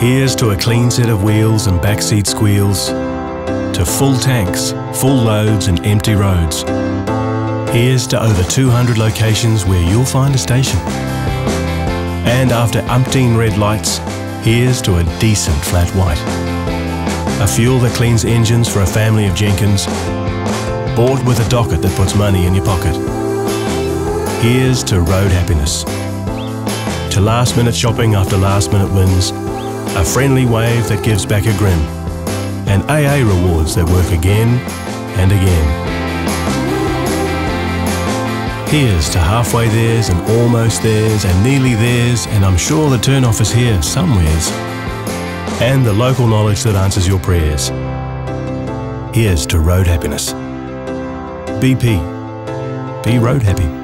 Here's to a clean set of wheels and backseat squeals, to full tanks, full loads and empty roads. Here's to over 200 locations where you'll find a station. And after umpteen red lights, here's to a decent flat white. A fuel that cleans engines for a family of Jenkins, bought with a docket that puts money in your pocket. Here's to road happiness. To last minute shopping after last minute wins, a friendly wave that gives back a grin, and AA rewards that work again and again. Here's to halfway theirs and almost theirs and nearly theirs, and I'm sure the turn off is here somewheres. And the local knowledge that answers your prayers. Here's to road happiness. BP. Be road happy.